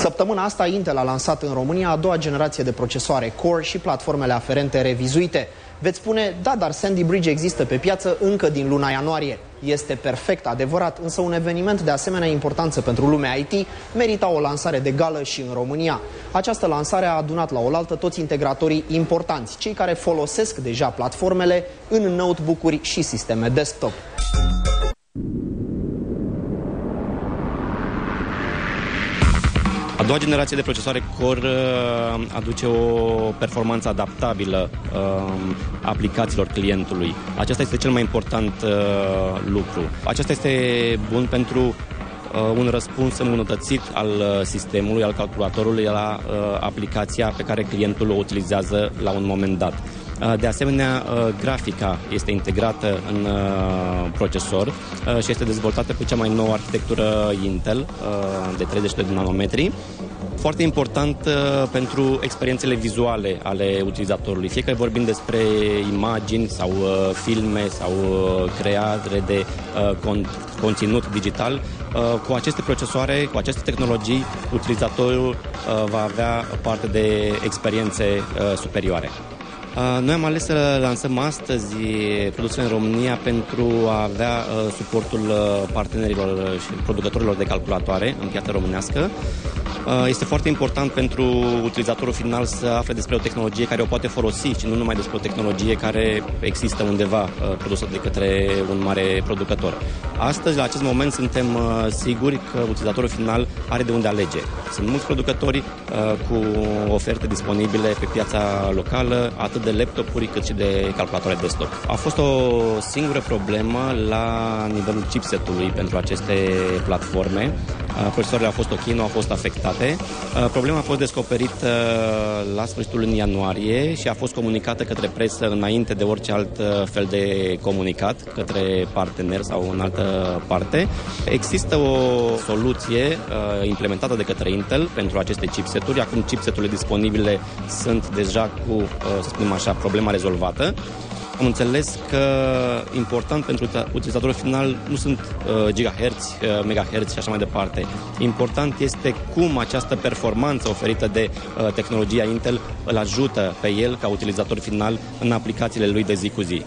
Săptămâna asta Intel a lansat în România a doua generație de procesoare Core și platformele aferente revizuite. Veți spune, da, dar Sandy Bridge există pe piață încă din luna ianuarie. Este perfect adevărat, însă un eveniment de asemenea importanță pentru lumea IT merita o lansare de gală și în România. Această lansare a adunat la oaltă toți integratorii importanți, cei care folosesc deja platformele în notebook-uri și sisteme desktop. A doua generație de procesoare Core uh, aduce o performanță adaptabilă uh, aplicațiilor clientului. Acesta este cel mai important uh, lucru. Acesta este bun pentru uh, un răspuns îmbunătățit al uh, sistemului, al calculatorului la uh, aplicația pe care clientul o utilizează la un moment dat. Uh, de asemenea, uh, grafica este integrată în uh, procesor și este dezvoltată pe cea mai nouă arhitectură Intel de 30 de nanometri foarte important pentru experiențele vizuale ale utilizatorului. Fie că vorbim despre imagini sau filme sau creare de conținut digital, cu aceste procesoare, cu aceste tehnologii, utilizatorul va avea parte de experiențe superioare. Noi am ales să lansăm astăzi produsele în România pentru a avea suportul partenerilor și producătorilor de calculatoare în piața românească. Uh, este foarte important pentru utilizatorul final să afle despre o tehnologie care o poate folosi și nu numai despre o tehnologie care există undeva uh, produsă de către un mare producător. Astăzi, la acest moment, suntem uh, siguri că utilizatorul final are de unde alege. Sunt mulți producători cu oferte disponibile pe piața locală, atât de laptopuri cât și de calculatoare desktop. A fost o singură problemă la nivelul chipsetului pentru aceste platforme. Procesoarele au fost ok, nu au fost afectate. Problema a fost descoperită la sfârșitul lunii ianuarie și a fost comunicată către presă înainte de orice alt fel de comunicat, către partener sau în altă parte. Există o soluție implementată de către Intel pentru aceste chipseturi. Acum chipseturile disponibile sunt deja cu, să spunem așa, problema rezolvată. Am înțeles că important pentru utilizatorul final nu sunt uh, gigahertz, uh, megahertz și așa mai departe. Important este cum această performanță oferită de uh, tehnologia Intel îl ajută pe el ca utilizator final în aplicațiile lui de zi cu zi.